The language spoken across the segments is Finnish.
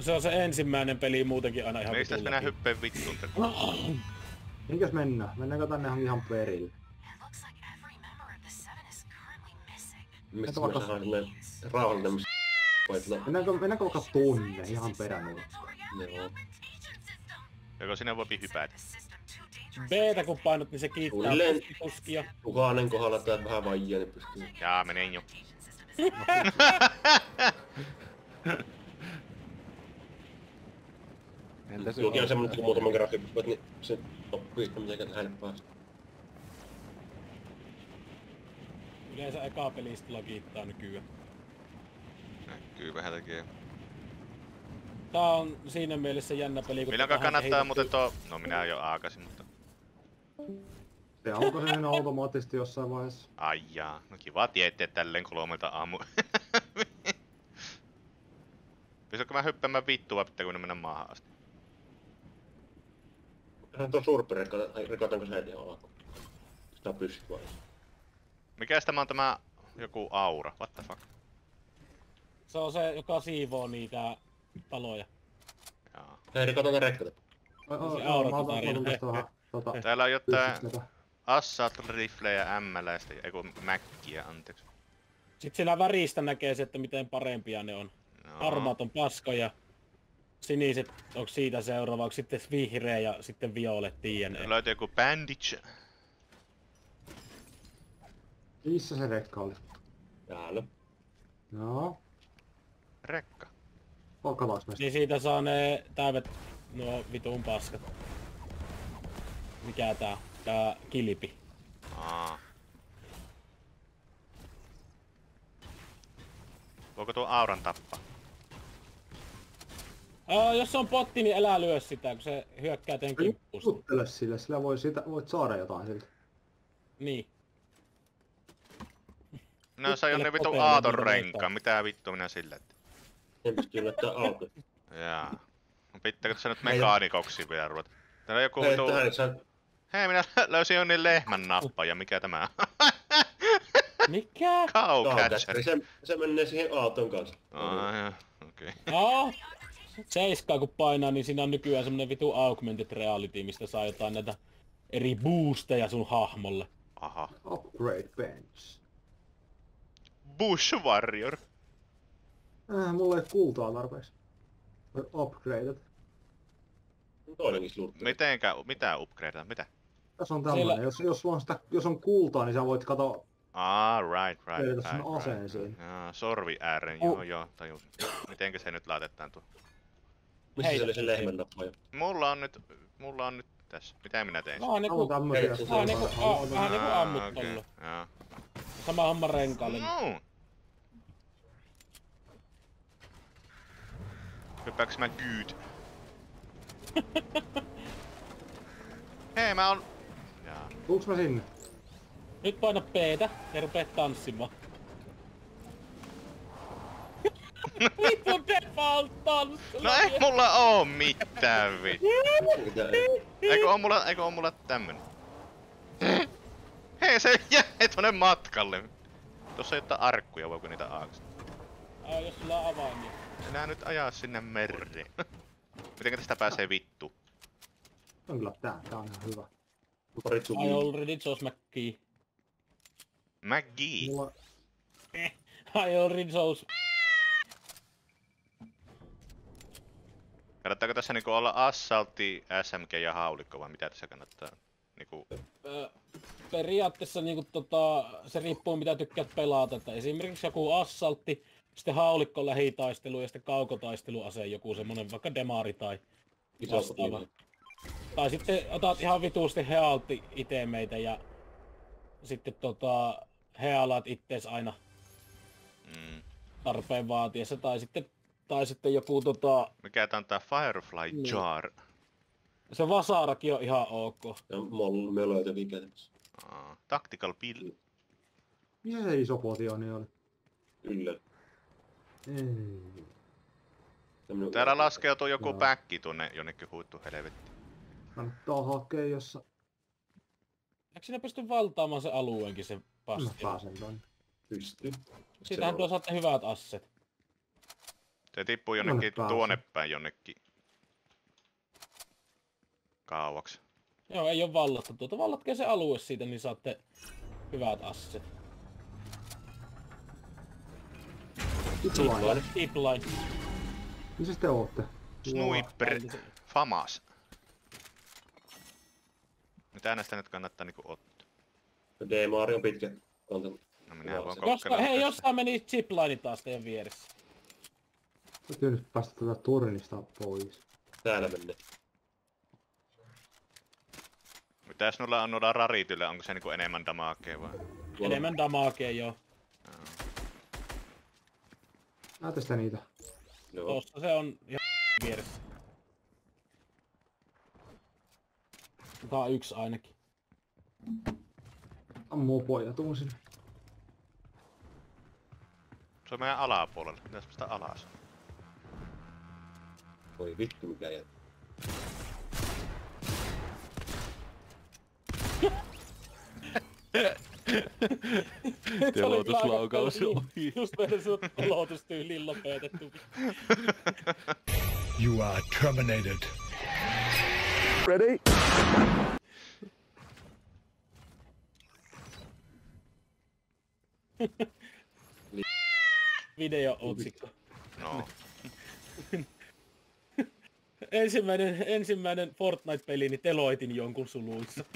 se on se ensimmäinen peli muutenkin aina ihan minä läpi. hyppeen vittuun? Minkäs mennään? Mennäänkö tänne ihan perille? Mistä vaikka- silleen rauhallinen missä. Mennäänkö, mennäänkö vaikka tunne ihan perään? Joo. Joko sinne voi hypätä? B-tä kun painot, niin se kiittää Suunnilleen. tuskia. Tuhannen kohdalla tai vähän vaijia, niin pystyy. Jaa, menen jo. Entä se Tuokin on semmonen, että kun muutaman kerran hyppäät, niin se oppii, että miten lähelle päästä. Yleensä eka pelistä lagiittaa nykyään. Näkyy vähän tekee. Tää on siinä mielessä jännä peli, kun tätähän kannattaa muuten tuo... No minä jo aakasin, mutta... Se alkoi sen automaattisesti jossain vaiheessa. Ai jaa. No kiva tietää tälleen kolmelta aamu. Pystytkö mä hyppäämään vittua, pitää kun ne mennä maahan asti? Hän tuo suurpi rikotaanko se heti alkuun? Sitä pystyt vai? Mikäs tämä on tämä joku aura? What the fuck? Se on se, joka siivoo niitä taloja. Jaa. Hei, rikotaan ne rekkat. Ai, ai, Se aura tota, Täällä on jotain assault riflejä, MLstä, eiku Mäkkiä, anteeksi. Sitten siellä väristä näkee se, että miten parempia ne on. No. Harmaat on paskoja. Siniset onko siitä seuraava, onko sitten vihreä ja sitten violetti jne. Löytyy joku bandage. Missä se rekka oli? Täällä. Joo. Rekka. Palkataanko me sitä? Niin siitä saa ne täyvet nuo vitun paskat. Mikä tää? Tää kilpi. Aa. Voiko tuo auran tappaa? Aa, jos se on potti, niin älä lyö sitä, kun se hyökkää teen kimppuusta. Juttele sille, sillä voi sitä, voit saada jotain siltä. Niin. No se on ne Kokeilla, aaton löytää. Mitä vittu minä sillä että? En pystyy laittaa auki. Jaa. No pitääkö se nyt mekaanikoksi vielä ruveta? Täällä on joku sä... Hei, minä löysin jonnin lehmän nappa ja mikä tämä on? Mikä? Cowcatcher. Se, se menee siihen auton kanssa. Aa, joo, okei. Aa! Seiskaa kun painaa, niin siinä on nykyään semmonen vitu augmented reality, mistä saa jotain näitä eri boosteja sun hahmolle. Aha. Upgrade bench. Bush Warrior. Äh, mulla ei kultaa tarpeeksi. Upgraded. Toinenkin. Mitenkä, mitä upgradeata, mitä? Tässä on tämmönen. Siellä- Jos, jos, on sitä, jos on kultaa, niin sä voit katsoa Ah, right, right, right, right. aseen siinä. Jaa, sorvi äären, Uh. joo, joo, tajus. Mitenkä se nyt laitetaan tuo? Missä se oli se sen lehmän nappaja? Mulla on nyt, mulla on nyt tässä. Mitä minä teen? Vähän Täällä on niinku. Hei, vähän niinku, vähän niinku ammut. Jaa. Sama homma renkaalle. No. Hyppääks mä kyyt? Hei, mä on... Jaa. Tuuks mä sinne? Nyt paina P:tä ja rupee tanssimaan. Vitun default tanssi! No ei mulla oo mitään vi. Mitä ei? Eikö oo mulla, eikö oo mulla tämmönen? Hei, se jäi tonne matkalle. Tossa ei jotain arkkuja, voiko niitä aaksta? Aa, jos sulla on avaimia. Enää nyt ajaa sinne mereen. Mitenkä tästä pääsee vittu? On kyllä tää, tää on ihan hyvä. Pari I already chose McKee. McGee. Mulla, I already chose... Kannattaako tässä niinku olla assaltti, SMG ja haulikko vai mitä tässä kannattaa? Niinku, Ö, periaatteessa niinku tota, se riippuu mitä tykkäät pelata, että esimerkiksi joku assaltti, sitten haulikko lähitaistelu ja sitten kaukotaisteluase joku semmonen vaikka demari tai Iso vastaava. Tai sitten otat ihan vituusti healti itemeitä ja sitten tota, healaat ittees aina mm, tarpeen vaatiessa. Tai sitten, tai sitten joku tota, mikä tää on tää Firefly Niin. Jar? se vasarakin on ihan ok. Ja mulla me löytää vikätämässä. Aa, tactical Bill. missä se iso potioni oli? Kyllä. Ei. Tämmönen- Täällä laskeutuu joku Joo. päkki tuonne jonnekin huittu helvettiin. Kannattaa hakea jossa... Eikö sinä pysty valtaamaan se alueenkin se Mä pasti? pääsen tonne. Pystyy. Siitähän tuo saatte hyvät asset. Se tippuu jonnekin pääsee. tuonne päin jonnekin. Kauaksi. Joo, ei oo vallattu tuota. Vallatkaa se alue siitä, niin saatte hyvät asset. Zipline. Zipline. Missä te ootte? Sniper. Se- Famas. Mitä näistä nyt kannattaa niinku ottaa? D-maari on pitkä. No minä voin kokeilla. hei, jossain meni zipline taas teidän vieressä. Täytyy nyt päästä tätä turnista pois. Täällä mennään. Mitäs noilla on noilla rarityillä? Onko se niinku enemmän damakea vai? Enemmän damakea joo. Näytä sitä niitä. Joo. Tossa se on ihan vieressä. Tää on yksi ainakin. Ammuu poja tuun sinne. Se on meidän alapuolella. Pitäis päästä alas. Voi vittu mikä jää. Teloituslaukaus ohi. Just meidän sut pelotustyyliin lopetettu. You are terminated. Video otsikko. No. Ensimmäinen, ensimmäinen Fortnite-peli, niin teloitin jonkun suluissa.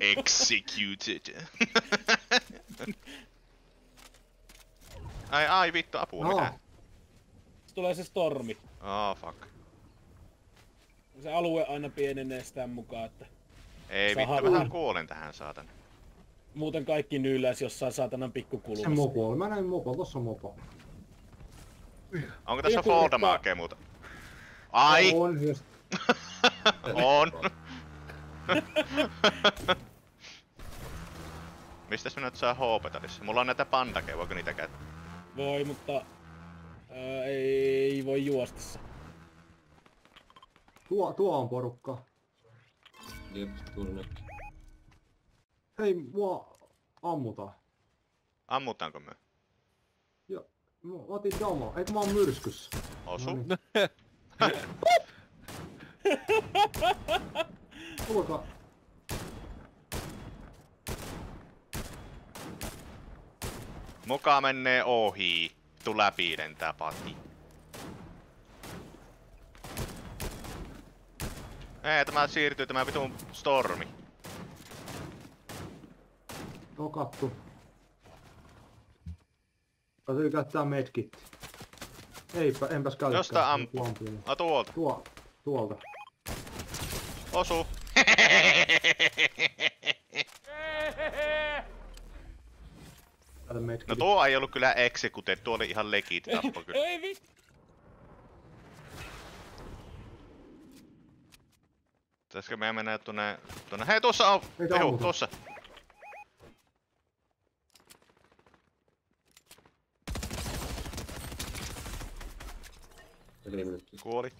Executed. ai ai vittu, apua, No. mitä? Tulee se stormi. Oh fuck. Se alue aina pienenee sitä mukaan, että Ei Saha- vittu, vähän kuolen tähän saatan. muuten kaikki nyyläis jossain saatanan Se pikkukulmassa. mopo. Mä näin mopo. Tossa on mopo. Onko tässä damakea muuta? Ai! On, jos... On! Mistäs minä nyt saa hoopeta tässä? Mulla on näitä pandakeja, voiko niitä käyttää? Voi, mutta ää, ei voi juosta se. Tuo, tuo on porukka. Jep, näkyy. Hei, mua ammutaan. Ammutaanko me? Joo. Mä otin dama. Eikö mä oon myrskyssä? Osu? No niin. Tulkaa. Muka menee ohi. Tu läpi lentää pati. Ei, tämä siirtyy tämä vitun stormi. Nokattu. Täytyy käyttää medkit. Eipä, enpäs käytä. Josta ampuu. A tuolta. Tuo, tuolta. Osu. No tuo ei ollut kyllä execute, tuo oli ihan legit tappo kyllä. Ei vittu. Pitäisikö meidän mennä tuonne... tuonne... Hei tuossa on! Ei Tehu, ammuta. tuossa. Neljä minuuttia. Kuoli.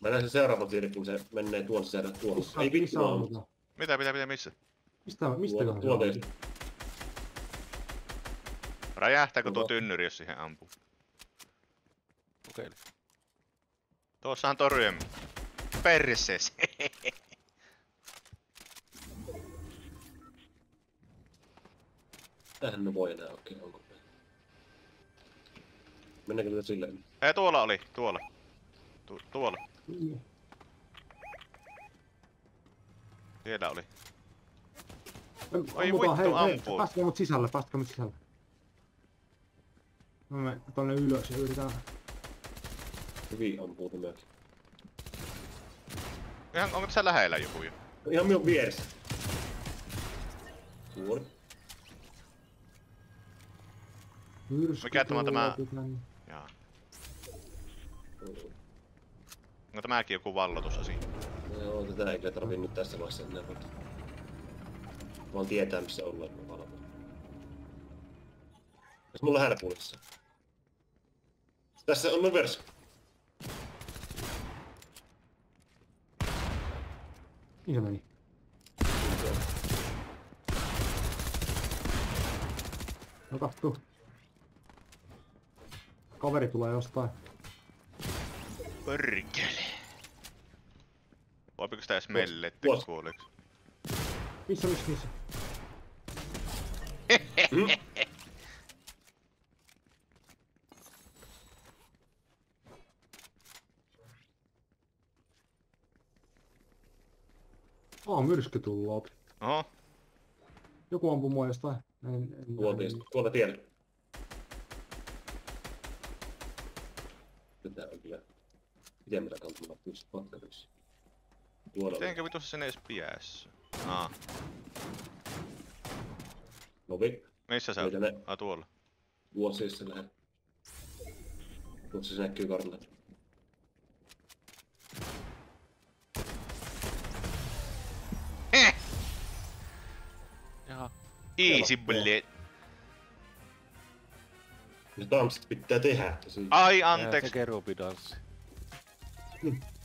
Mä näen sen seuraavan kun se menee tuon sisällä tuolla. Missä, Ei vittu ammutaan? Mitä, mitä, mitä, missä? Mistä, mistä tuolta on? just. Räjähtääkö tuo tynnyri, jos siihen ampuu? Kokeile. Tuossahan torjuemme. Persees. Tähän ne voi enää oikein, onko? Mennäänkö tätä silleen? Hei, tuolla oli, tuolla. Tu- tuolla. Niin. Siellä oli. Oi vittu, hei, hei, ampuu. Päästäkää mut sisälle, päästäkää mut sisälle. Mä menen tonne ylös ja yritän... Hyvin ampuu tämäkin. Ihan, onko tässä lähellä joku jo? Ihan minun vieressä. Tuoli. Mikä tämä tämä... Jaa. Onko no tämäkin joku vallotusasi. No joo, tätä ei kyllä tarvii nyt tässä vaiheessa enää, mutta... Vaan tietää missä ollaan, kun valvon. Jos mulla härpuulissa. Tässä on numeros. Mikä meni? No kattuu. Kaveri tulee jostain. Pörkele. Voipiko sitä edes vuos- kuoliks? Missä, missä, missä? Aa, myrsky tullut. Oho, Joku ampuu mua jostain. En, en, Tuolta, en, tuolta tiellä. Tätä on kyllä. Kantamalla pystyy matkavissa? Tuolla on. mitenkä vitus sen edes piässä? Aa, Novi. missä sä oot? Ne Aa, tuolla. vuosissa lähde. Tuossa se näkyy kartalla. Jaha. Easy bullet. Ne tanssit pitää tehdä. Ai, Jää se anteeksi. 嗯。